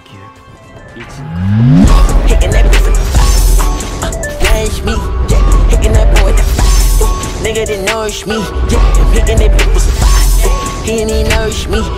球1の Hitting that nourish me, yeah. Hitting that boy with the fire. Yeah. Hitting. He ain't even nourish me.